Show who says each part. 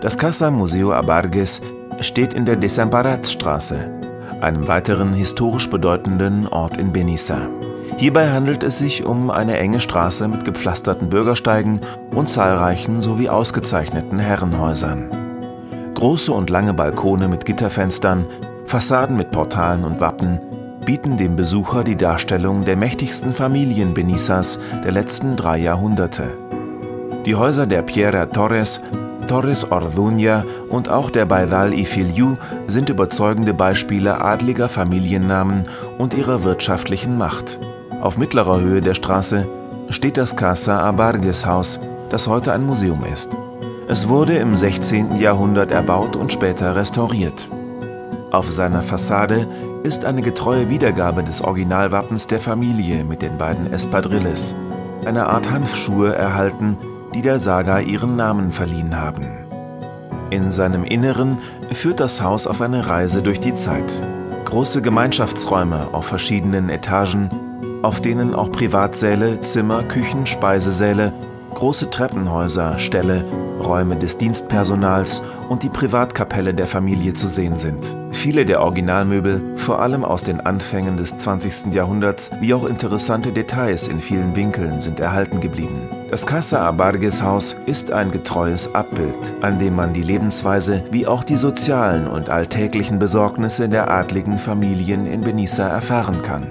Speaker 1: Das Casa Museo Abarges steht in der Desamparatstraße, einem weiteren historisch bedeutenden Ort in Benissa. Hierbei handelt es sich um eine enge Straße mit gepflasterten Bürgersteigen und zahlreichen sowie ausgezeichneten Herrenhäusern. Große und lange Balkone mit Gitterfenstern, Fassaden mit Portalen und Wappen bieten dem Besucher die Darstellung der mächtigsten Familien Benissas der letzten drei Jahrhunderte. Die Häuser der Piera Torres Torres Orduña und auch der Baidal y Filiu sind überzeugende Beispiele adliger Familiennamen und ihrer wirtschaftlichen Macht. Auf mittlerer Höhe der Straße steht das Casa Abarges Haus, das heute ein Museum ist. Es wurde im 16. Jahrhundert erbaut und später restauriert. Auf seiner Fassade ist eine getreue Wiedergabe des Originalwappens der Familie mit den beiden Espadrilles, eine Art Hanfschuhe erhalten, die der Saga ihren Namen verliehen haben. In seinem Inneren führt das Haus auf eine Reise durch die Zeit. Große Gemeinschaftsräume auf verschiedenen Etagen, auf denen auch Privatsäle, Zimmer, Küchen, Speisesäle, große Treppenhäuser, Ställe, Räume des Dienstpersonals und die Privatkapelle der Familie zu sehen sind. Viele der Originalmöbel, vor allem aus den Anfängen des 20. Jahrhunderts, wie auch interessante Details in vielen Winkeln sind erhalten geblieben. Das Casa Abarges Haus ist ein getreues Abbild, an dem man die Lebensweise wie auch die sozialen und alltäglichen Besorgnisse der adligen Familien in Benissa erfahren kann.